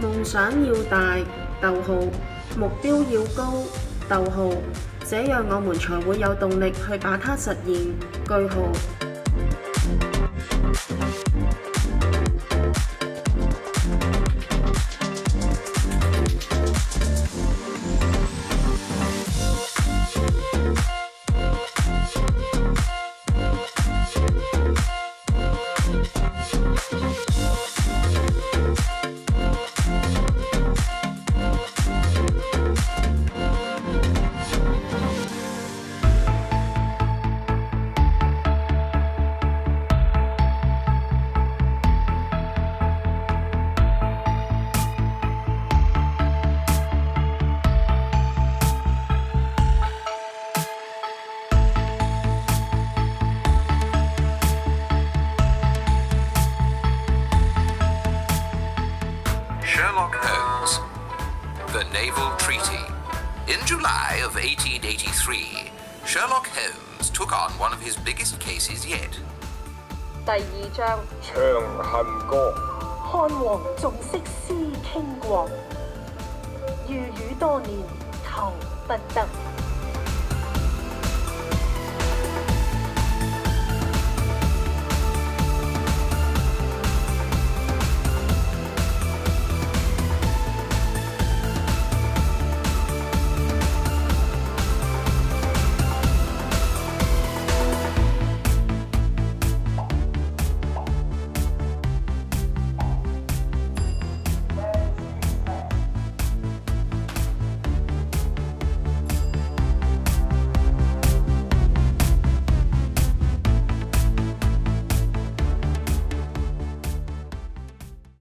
夢想要大，逗號，目標要高，逗號，這樣我們才會有動力去把它實現，句號。 The Naval Treaty. In July of 1883, Sherlock Holmes took on one of his biggest cases yet. 第二章， 《长恨歌》汉王重色思倾国，御宇多年求不得。